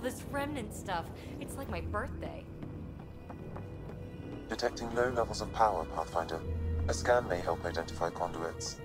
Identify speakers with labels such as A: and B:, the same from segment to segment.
A: all this remnant stuff. It's like my birthday.
B: Detecting low levels of power, Pathfinder. A scan may help identify conduits.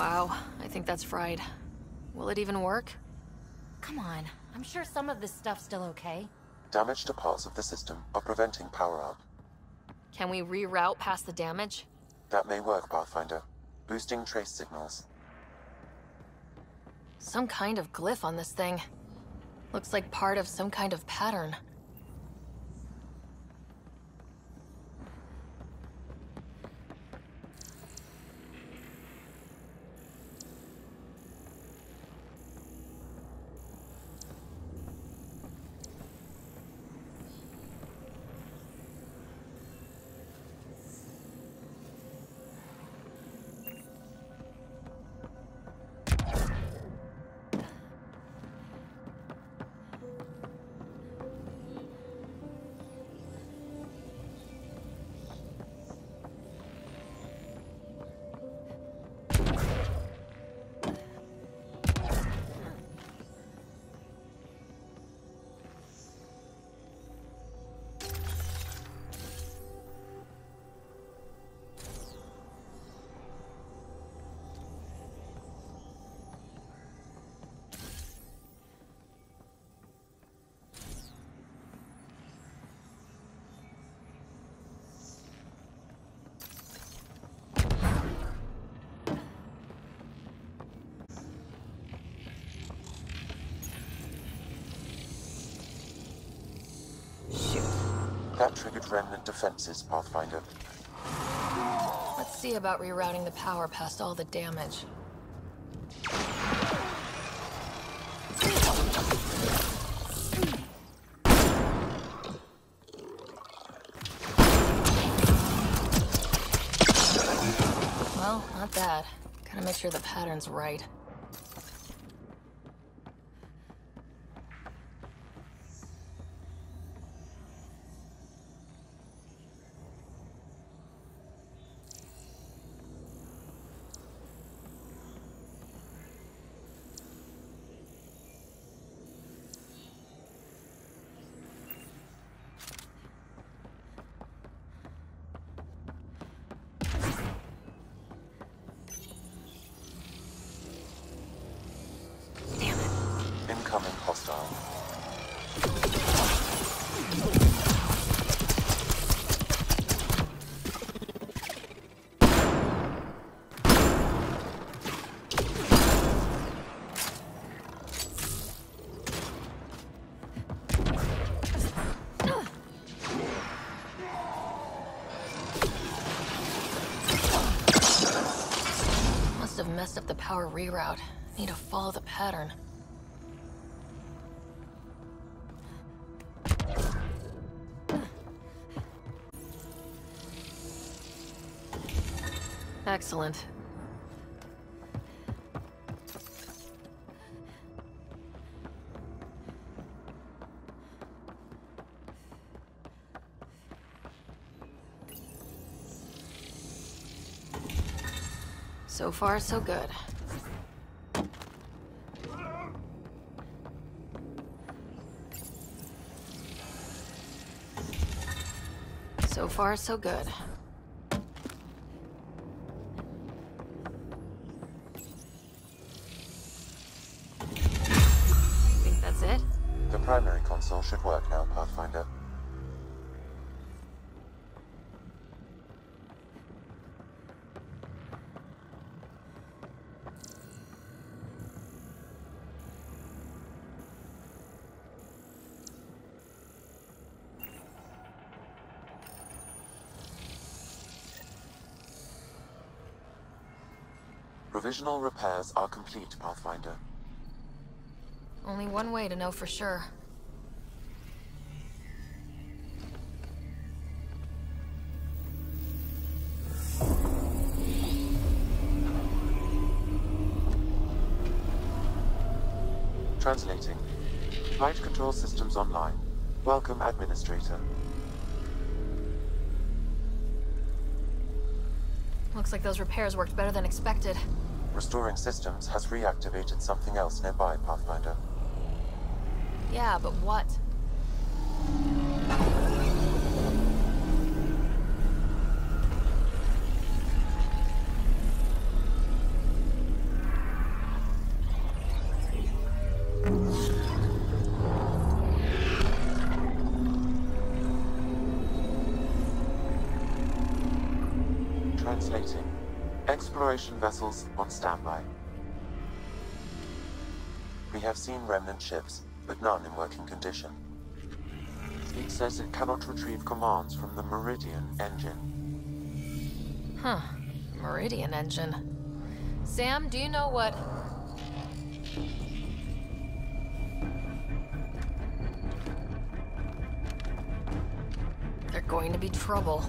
C: Wow, I think that's fried. Will it even work?
A: Come on, I'm sure some of this stuff's still okay.
B: Damage to parts of the system are preventing power up.
C: Can we reroute past the damage?
B: That may work, Pathfinder. Boosting trace signals.
C: Some kind of glyph on this thing. Looks like part of some kind of pattern.
B: Remnant defenses, Pathfinder.
C: Let's see about rerouting the power past all the damage. Well, not bad. Gotta make sure the pattern's right. Power reroute. Need to follow the pattern. Excellent. So far, so good. Far, so good. Think that's it?
B: The primary console should work now, Pathfinder. Provisional repairs are complete, Pathfinder.
C: Only one way to know for sure.
B: Translating. Flight control systems online. Welcome, Administrator.
C: Looks like those repairs worked better than expected.
B: Restoring systems has reactivated something else nearby, Pathfinder.
C: Yeah, but what?
B: Seen remnant ships, but none in working condition. It says it cannot retrieve commands from the Meridian engine.
C: Huh. Meridian engine. Sam, do you know what... They're going to be trouble.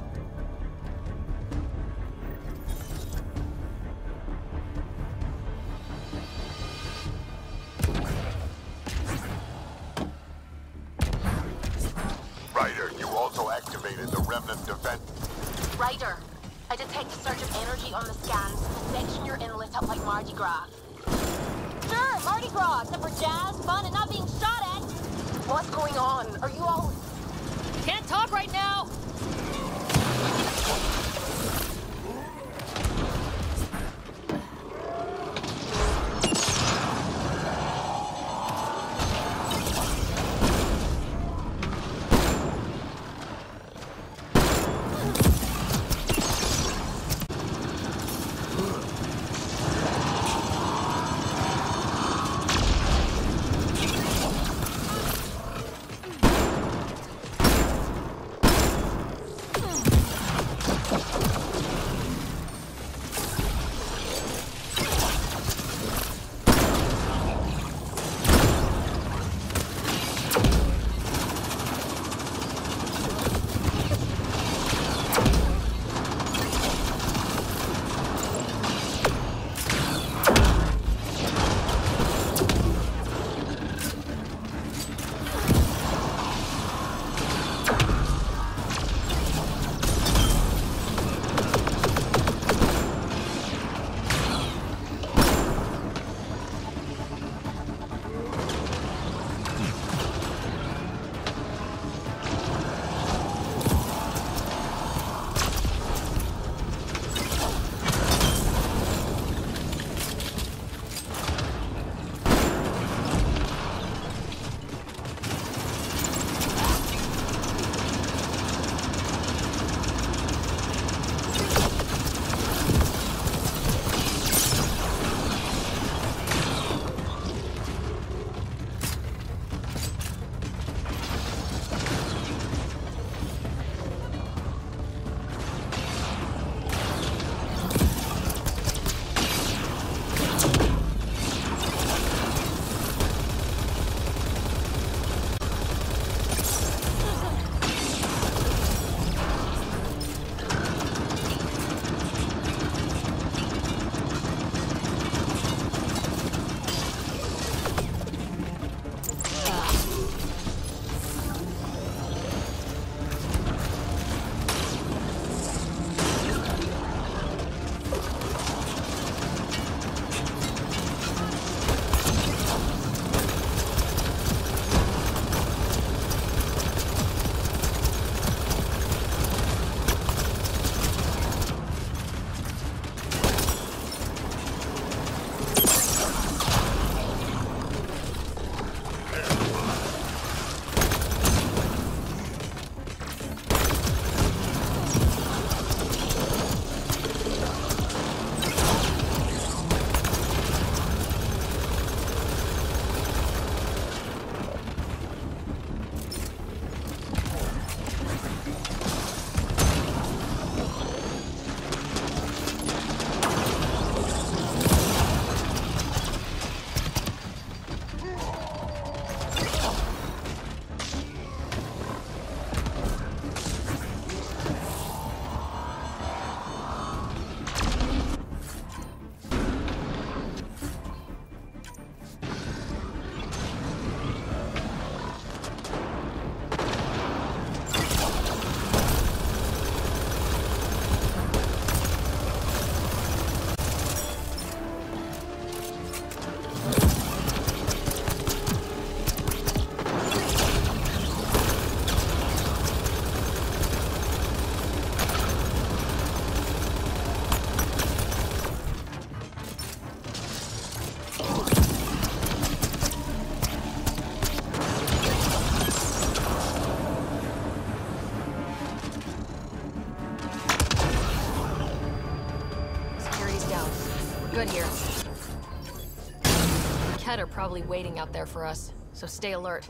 C: Probably waiting out there for us, so stay alert.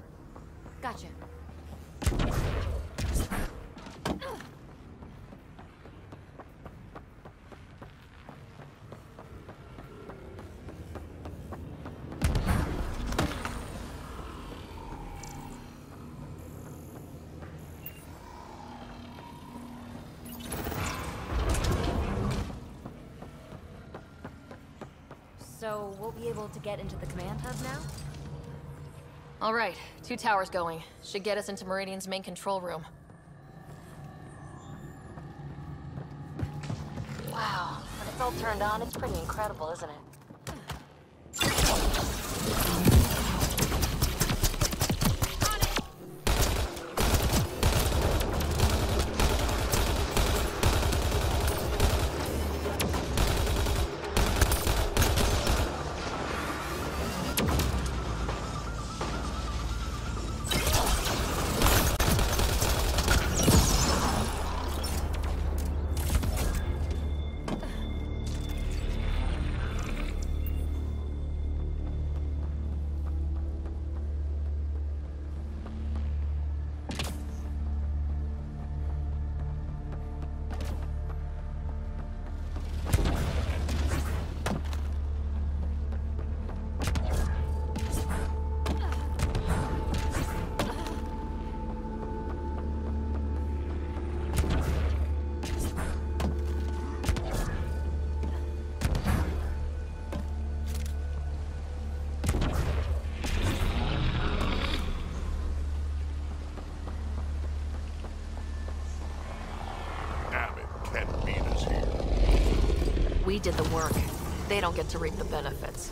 A: We'll be able to get into the command hub now?
C: All right, two towers going. Should get us into Meridian's main control room.
D: Wow, when it's all turned on, it's pretty incredible, isn't it?
C: Did the work. They don't get to reap the benefits.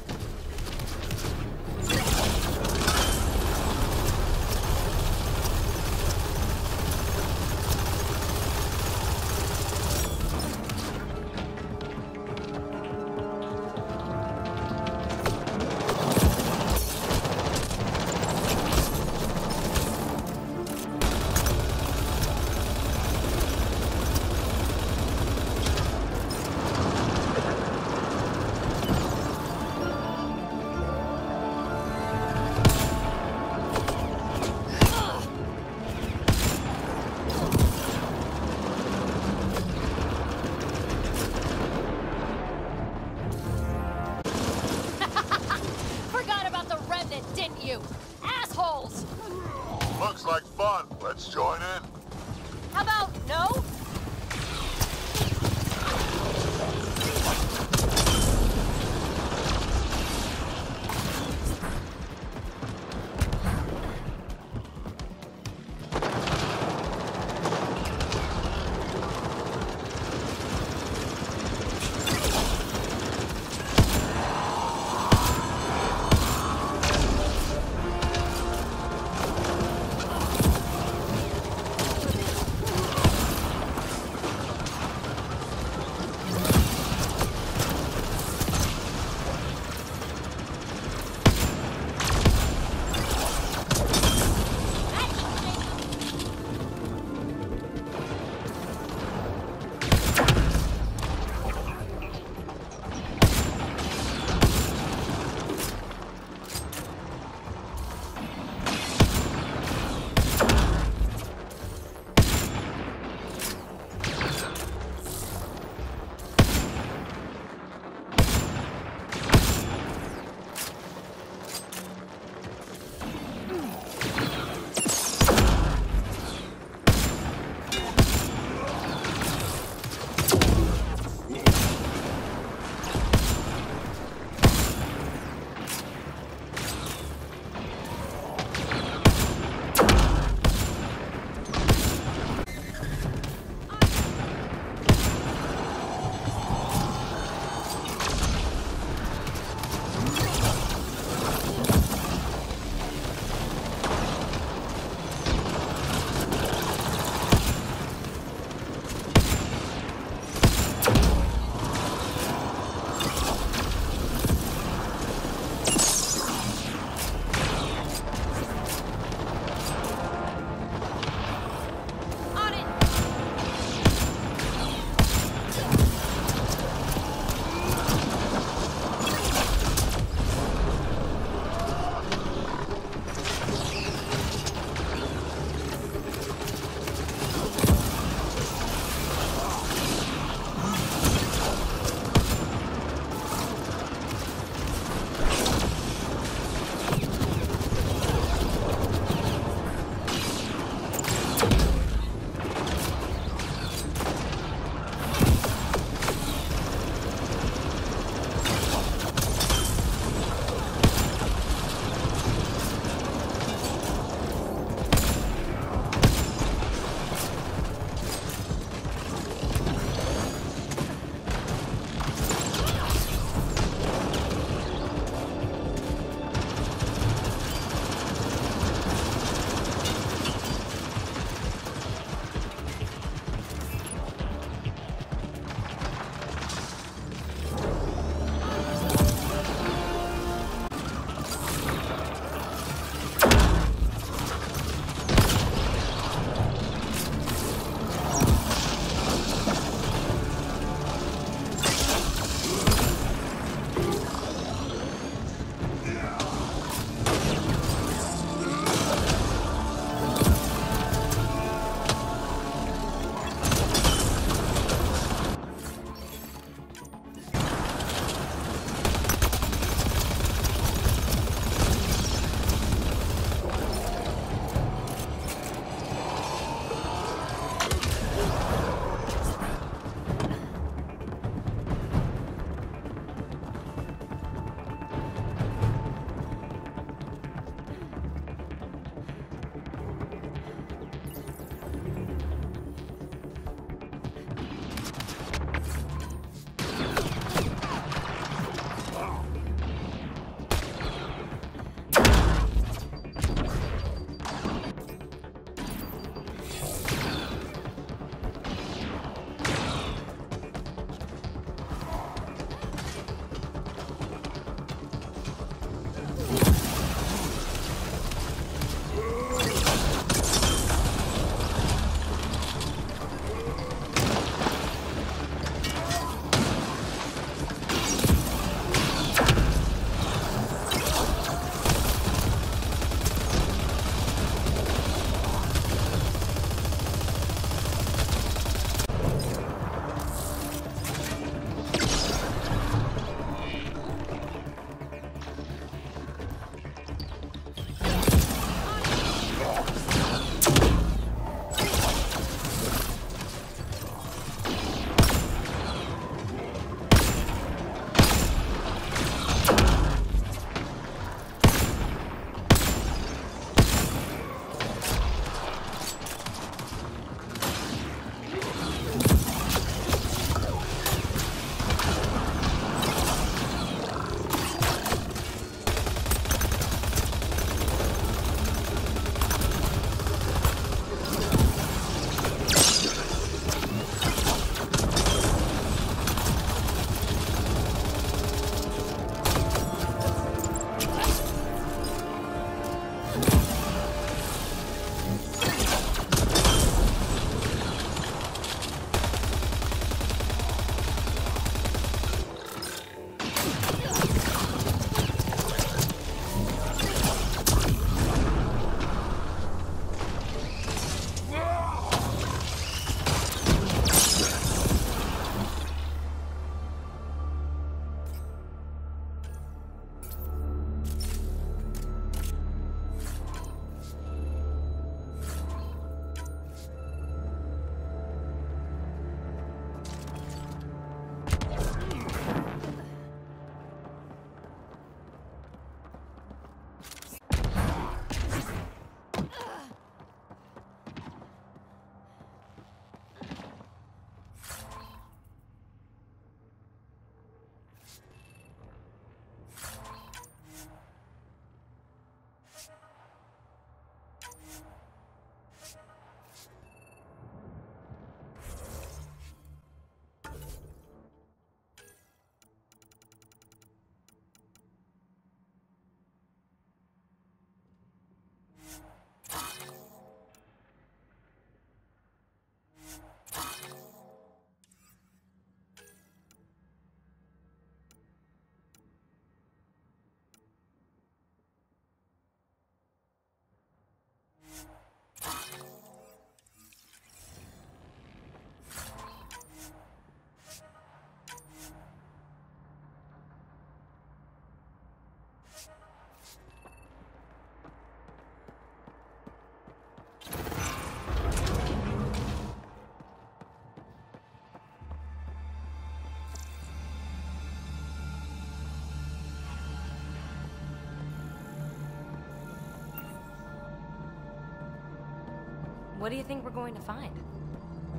A: What do you think we're going to find?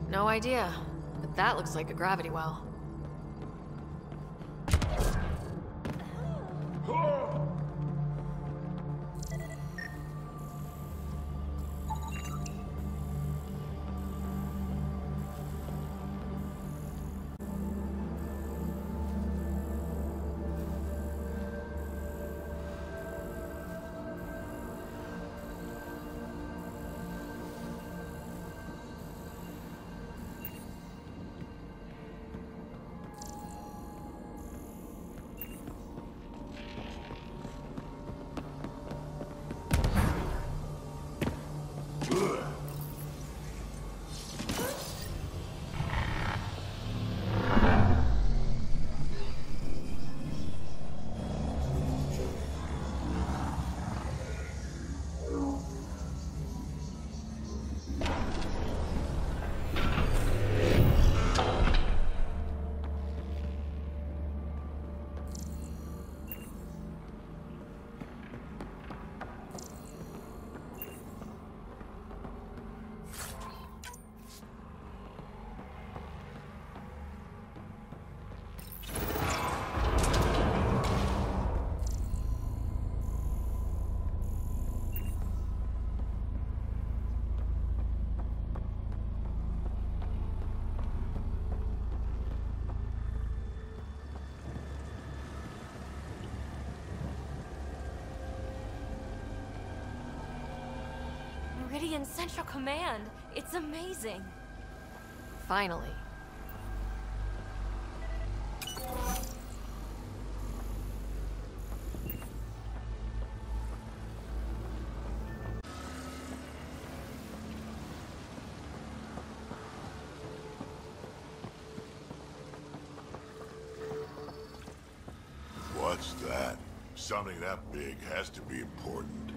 C: No idea, but that looks like a gravity well.
A: Meridian Central Command. It's amazing.
C: Finally.
E: What's that? Something that big has to be important.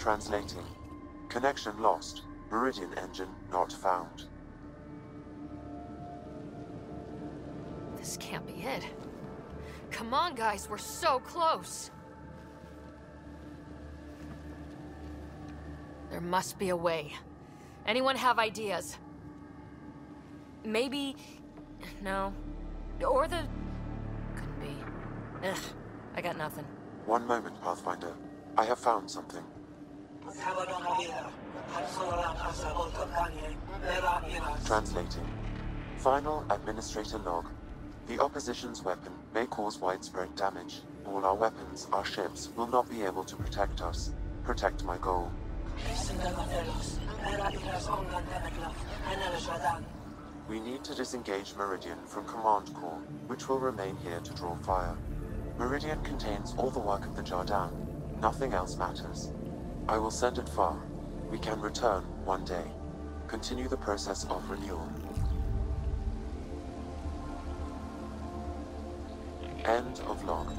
B: Translating. Connection lost. Meridian engine not found.
C: This can't be it. Come on, guys, we're so close. There must be a way. Anyone have ideas?
A: Maybe. No. Or the. Couldn't be. Ugh. I got nothing.
B: One moment, Pathfinder. I have found something. Translating. Final Administrator log. The opposition's weapon may cause widespread damage. All our weapons, our ships, will not be able to protect us. Protect my goal. We need to disengage Meridian from Command Core, which will remain here to draw fire. Meridian contains all the work of the Jardaan. Nothing else matters. I will send it far. We can return one day. Continue the process of renewal. End of log.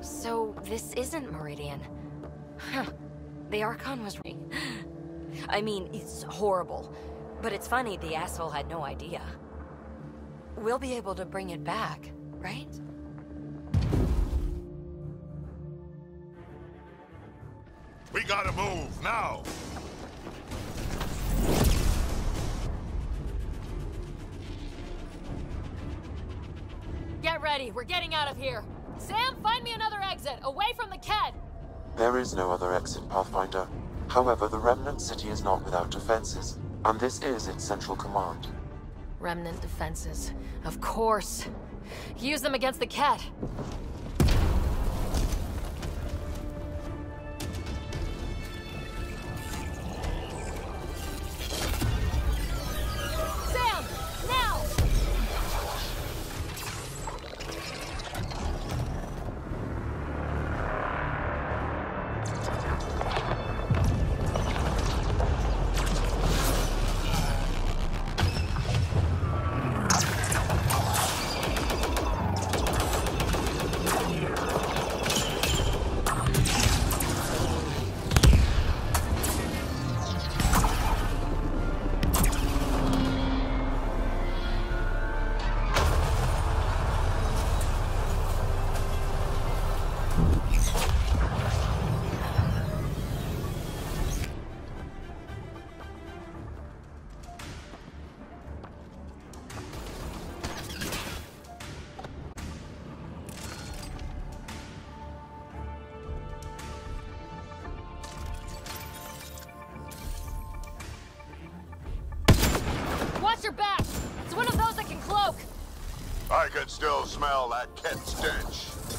A: So, this isn't Meridian. Huh. The Archon was. I mean, it's horrible. But it's funny the asshole had no idea. We'll be able to bring it back, right?
E: We gotta move, now!
C: Get ready, we're getting out of here. Sam, find me another exit, away from the Kett!
B: There is no other exit, Pathfinder. However, the Remnant City is not without defenses, and this is its central command.
C: Remnant defenses. Of course. Use them against the Kett.
E: I can still smell that Kett stench.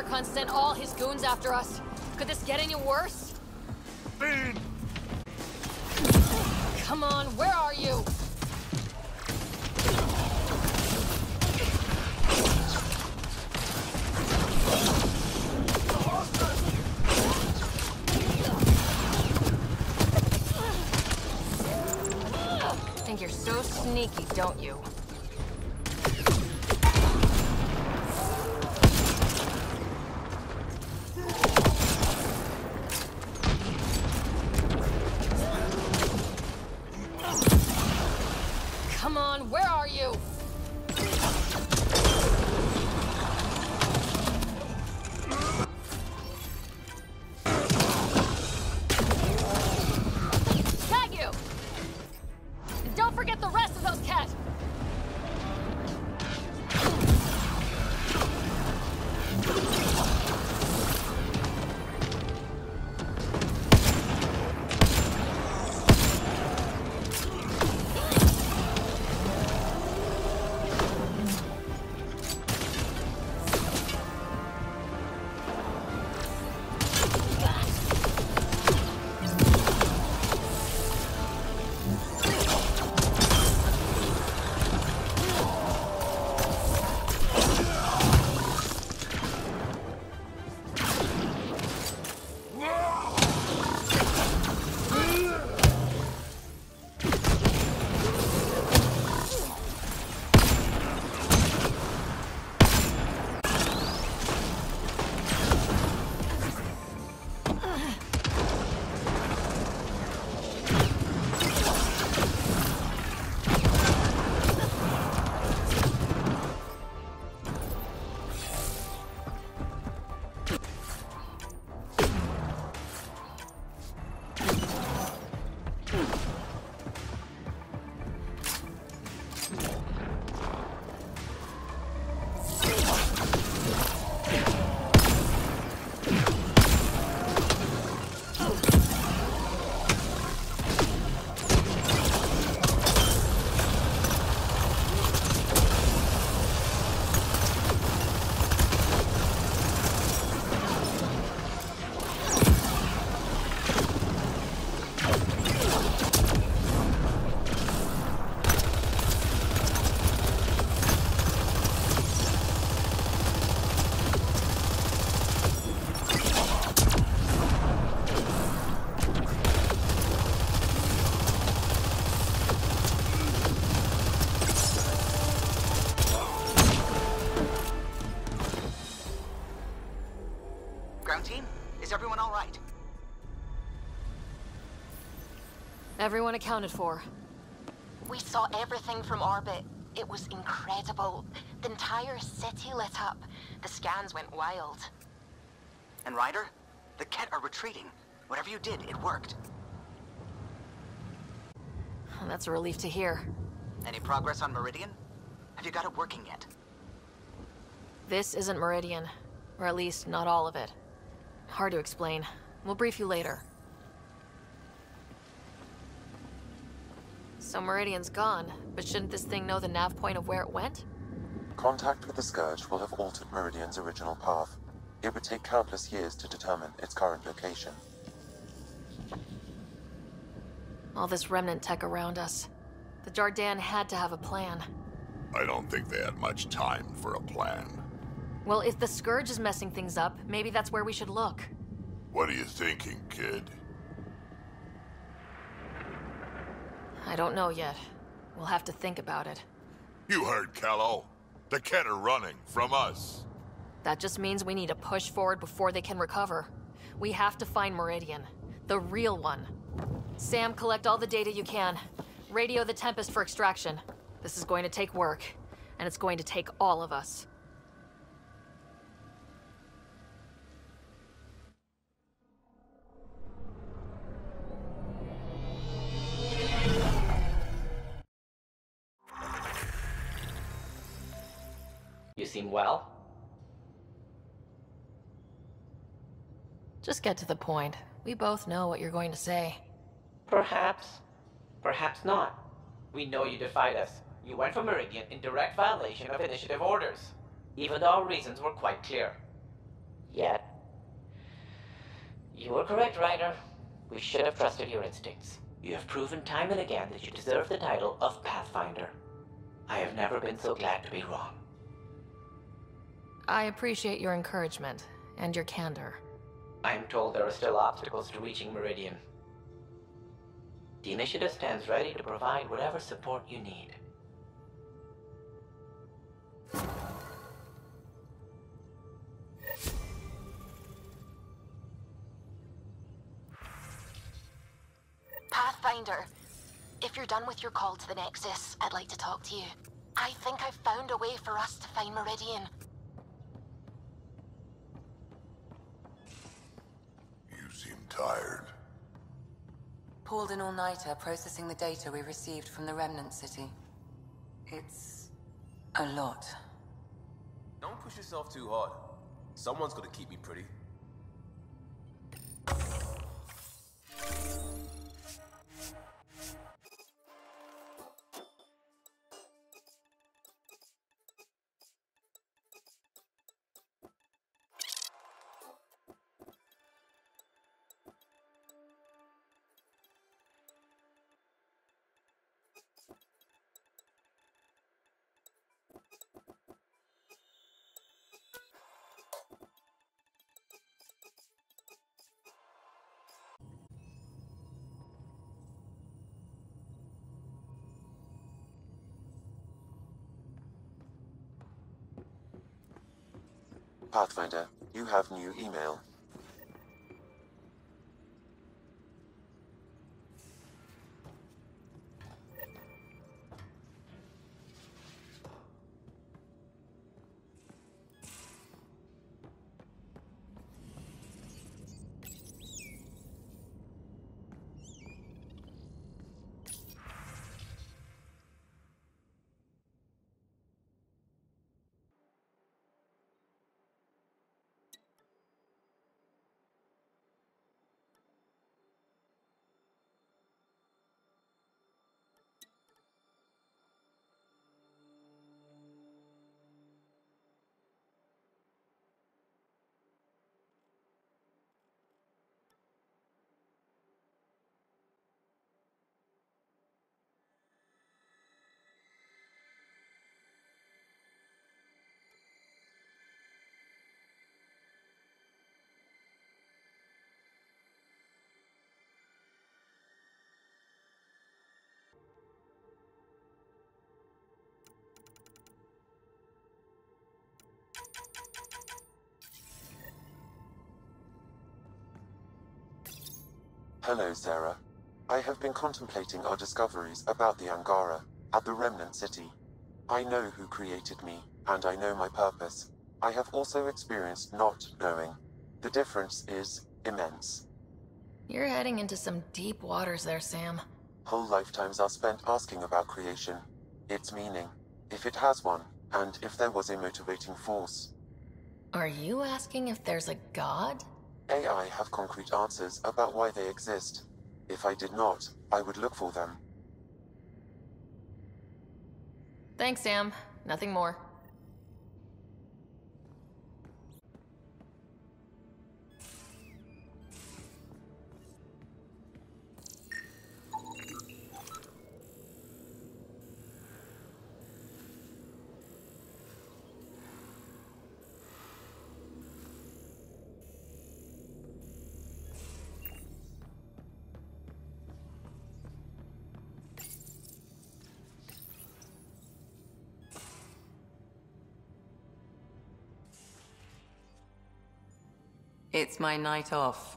C: Like sent all his goons after us. Could this get any worse?
F: Everyone
C: accounted for.
D: We saw everything from orbit. It was incredible. The entire city lit up. The scans went wild.
F: And Ryder, the Kett are retreating. Whatever you did, it worked.
C: That's a relief to hear.
F: Any progress on Meridian? Have you got it working yet?
C: This isn't Meridian. Or at least, not all of it. Hard to explain. We'll brief you later. So Meridian's gone, but shouldn't this thing know the nav point of where it went?
B: Contact with the Scourge will have altered Meridian's original path. It would take countless years to determine its current location.
C: All this remnant tech around us. The Jardaan had to have a plan.
E: I don't think they had much time for a plan.
C: Well, if the Scourge is messing things up, maybe that's where we should look.
E: What are you thinking, kid?
C: I don't know yet. We'll have to think about it.
E: You heard Kallo. The Kett are running from us.
C: That just means we need to push forward before they can recover. We have to find Meridian. The real one. Sam, collect all the data you can. Radio the Tempest for extraction. This is going to take work, and it's going to take all of us.
G: Well.
C: Just get to the point. We both know what you're going to say.
G: Perhaps. Perhaps not. We know you defied us. You went for Meridian in direct violation of initiative orders, even though our reasons were quite clear. Yet. You were correct, Ryder. We should have trusted your instincts. You have proven time and again that you deserve the title of Pathfinder. I have never been so glad to be wrong.
C: I appreciate your encouragement and your candor.
G: I am told there are still obstacles to reaching Meridian. The initiative stands ready to provide whatever support you need.
D: Pathfinder, if you're done with your call to the Nexus, I'd like to talk to you. I think I've found a way for us to find Meridian.
E: Seem tired.
H: Pulled an all-nighter processing the data we received from the Remnant City. It's... a lot.
I: Don't push yourself too hard. Someone's gonna keep me pretty.
B: Pathfinder, you have new email. Hello, Sara. I have been contemplating our discoveries about the Angara at the Remnant City. I know who created me, and I know my purpose. I have also experienced not knowing. The difference is immense.
C: You're heading into some deep waters there, Sam.
B: Whole lifetimes are spent asking about creation, its meaning, if it has one, and if there was a motivating force.
C: Are you asking if there's a god?
B: AI have concrete answers about why they exist. If I did not, I would look for them.
C: Thanks, Sam. Nothing more.
H: It's my night off.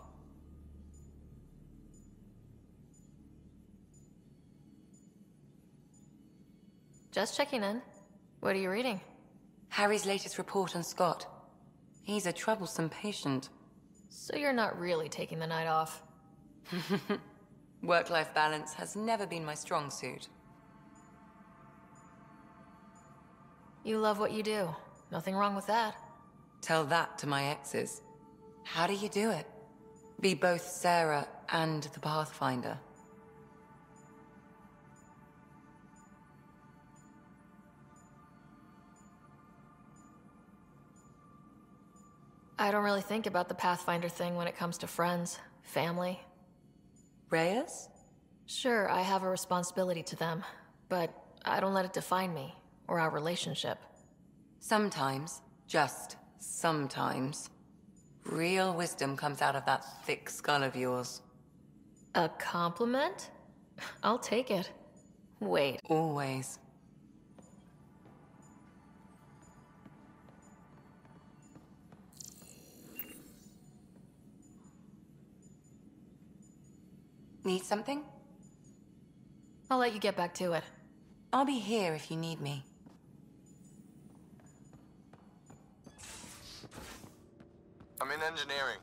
C: Just checking in. What are you reading?
H: Harry's latest report on Scott. He's a troublesome patient.
C: So you're not really taking the night off?
H: Work-life balance has never been my strong suit.
C: You love what you do. Nothing wrong with that.
H: Tell that to my exes. How do you do it? Be both Sara and the Pathfinder.
C: I don't really think about the Pathfinder thing when it comes to friends, family.
H: Reyes?
C: Sure, I have a responsibility to them, but I don't let it define me or our relationship.
H: Sometimes, just sometimes, real wisdom comes out of that thick skull of yours.
C: A compliment? I'll take it. Wait.
H: Always. Need something?
C: I'll let you get back to it.
H: I'll be here if you need me.
I: I'm in engineering.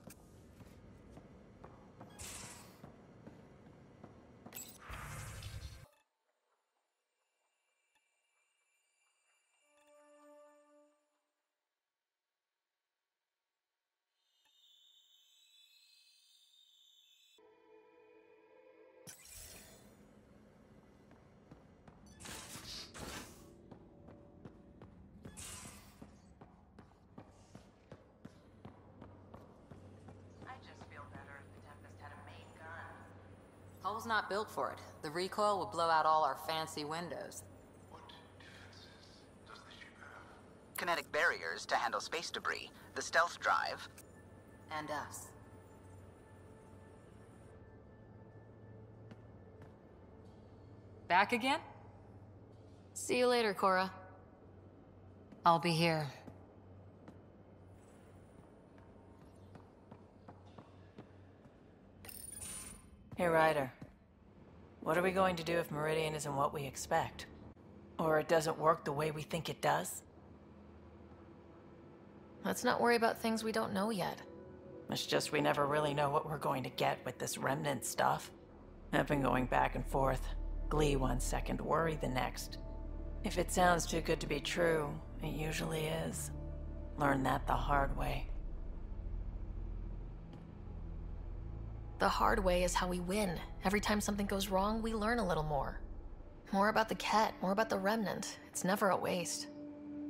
J: Hull's not built for it. The recoil would blow out all our fancy windows.
F: Kinetic barriers to handle space debris, the stealth drive,
J: And us. Back again?
C: See you later, Cora.
J: I'll be here.
K: Hey, Ryder. What are we going to do if Meridian isn't what we expect? Or it doesn't work the way we think it does?
C: Let's not worry about things we don't know yet.
K: It's just we never really know what we're going to get with this remnant stuff. I've been going back and forth. Glee one second, worry the next. If it sounds too good to be true, it usually is. Learn that the hard way.
C: The hard way is how we win. Every time something goes wrong, we learn a little more. More about the Kett, more about the Remnant. It's never a waste.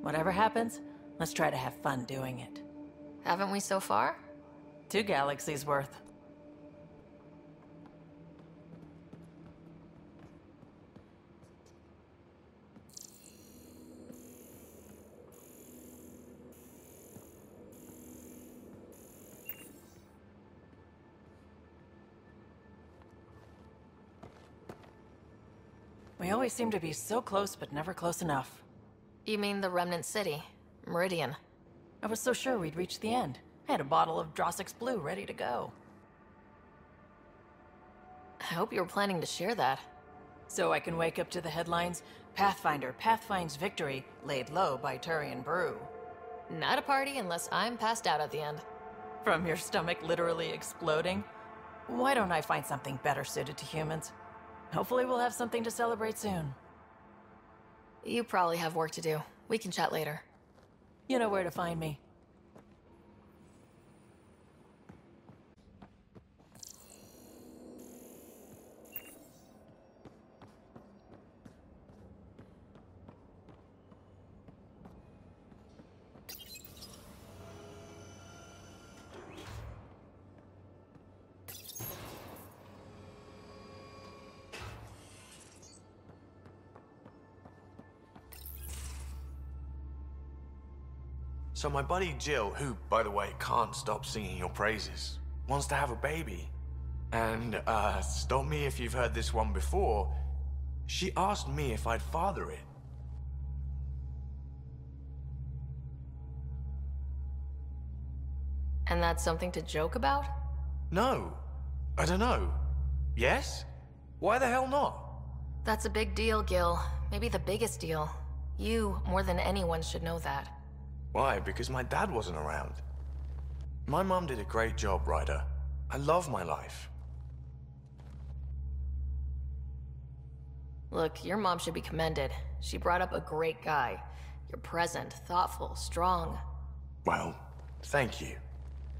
K: Whatever happens, let's try to have fun doing it.
C: Haven't we so far?
K: Two galaxies worth. We always seem to be so close, but never close enough.
C: You mean the Remnant City, Meridian.
K: I was so sure we'd reach the end. I had a bottle of Drossix Blue ready to go.
C: I hope you were planning to share that.
K: So I can wake up to the headlines Pathfinder Pathfinds Victory Laid Low by Turian Brew.
C: Not a party unless I'm passed out at the end.
K: From your stomach literally exploding? Why don't I find something better suited to humans? Hopefully we'll have something to celebrate soon.
C: You probably have work to do. We can chat later.
K: You know where to find me.
L: So my buddy Jill, who, by the way, can't stop singing your praises, wants to have a baby. And, uh, stop me if you've heard this one before, she asked me if I'd father it.
C: And that's something to joke about?
L: No. I don't know. Yes? Why the hell not?
C: That's a big deal, Gil. Maybe the biggest deal. You, more than anyone, should know that.
L: Why? Because my dad wasn't around. My mom did a great job, Ryder. I love my life.
C: Look, your mom should be commended. She brought up a great guy. You're present, thoughtful, strong.
L: Well, thank you.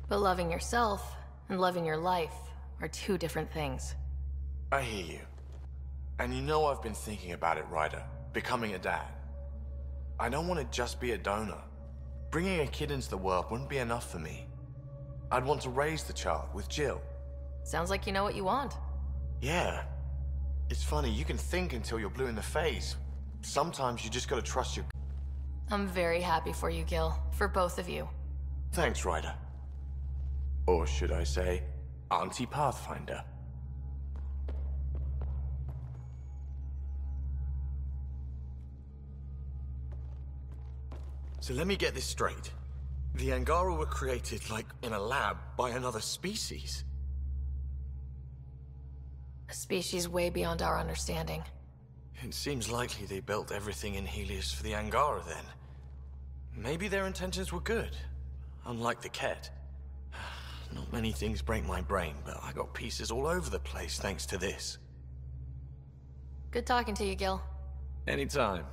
C: But loving yourself and loving your life are two different things.
L: I hear you. And you know I've been thinking about it, Ryder. Becoming a dad. I don't want to just be a donor. Bringing a kid into the world wouldn't be enough for me. I'd want to raise the child with Jill.
C: Sounds like you know what you want.
L: Yeah. It's funny, you can think until you're blue in the face. Sometimes you just gotta trust your...
C: I'm very happy for you, Gil. For both of you.
L: Thanks, Ryder. Or should I say, Auntie Pathfinder. So let me get this straight. The Angara were created, like, in a lab by another species.
C: A species way beyond our understanding.
L: It seems likely they built everything in Heleus for the Angara, then. Maybe their intentions were good, unlike the Kett. Not many things break my brain, but I got pieces all over the place thanks to this.
C: Good talking to you, Gil.
L: Anytime.